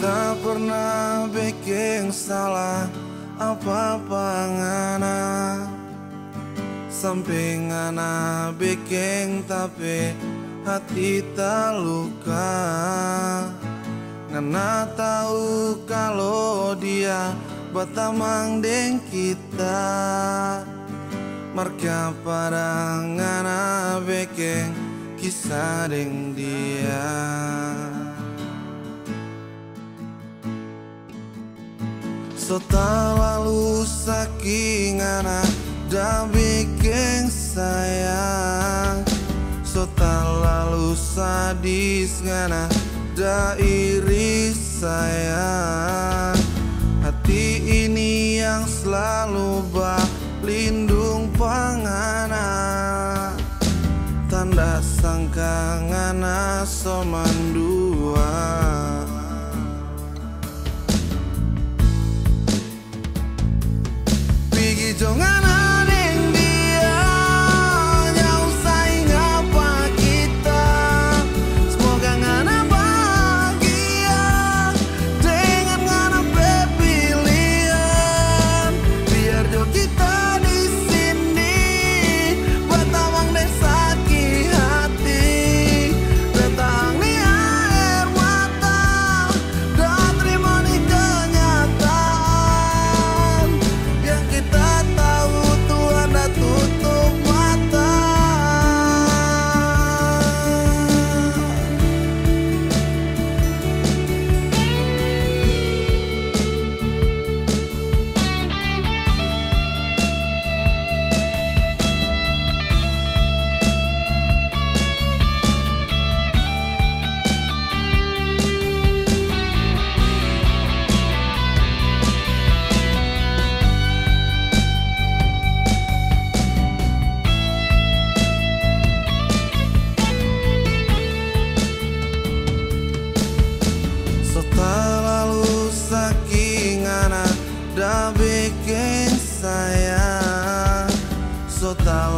Tak pernah bikin salah apa-apa ngana Samping ngana bikin tapi hati tak luka. Ngana tahu kalau dia batamang deng kita. Marka pada ngana bikin kisah deng dia So tak lalu saking anak dah bikin sayang. So tak lalu sadis ngana dah iri sayang. Hati ini yang selalu lindung pangana Tanda sangka ngana somandua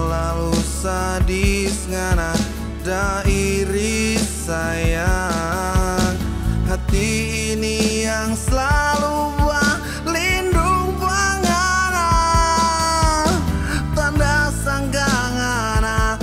terlalu sadis ngana dairi sayang. Hati ini yang selalu buang lindung pangana tanda sanggang anak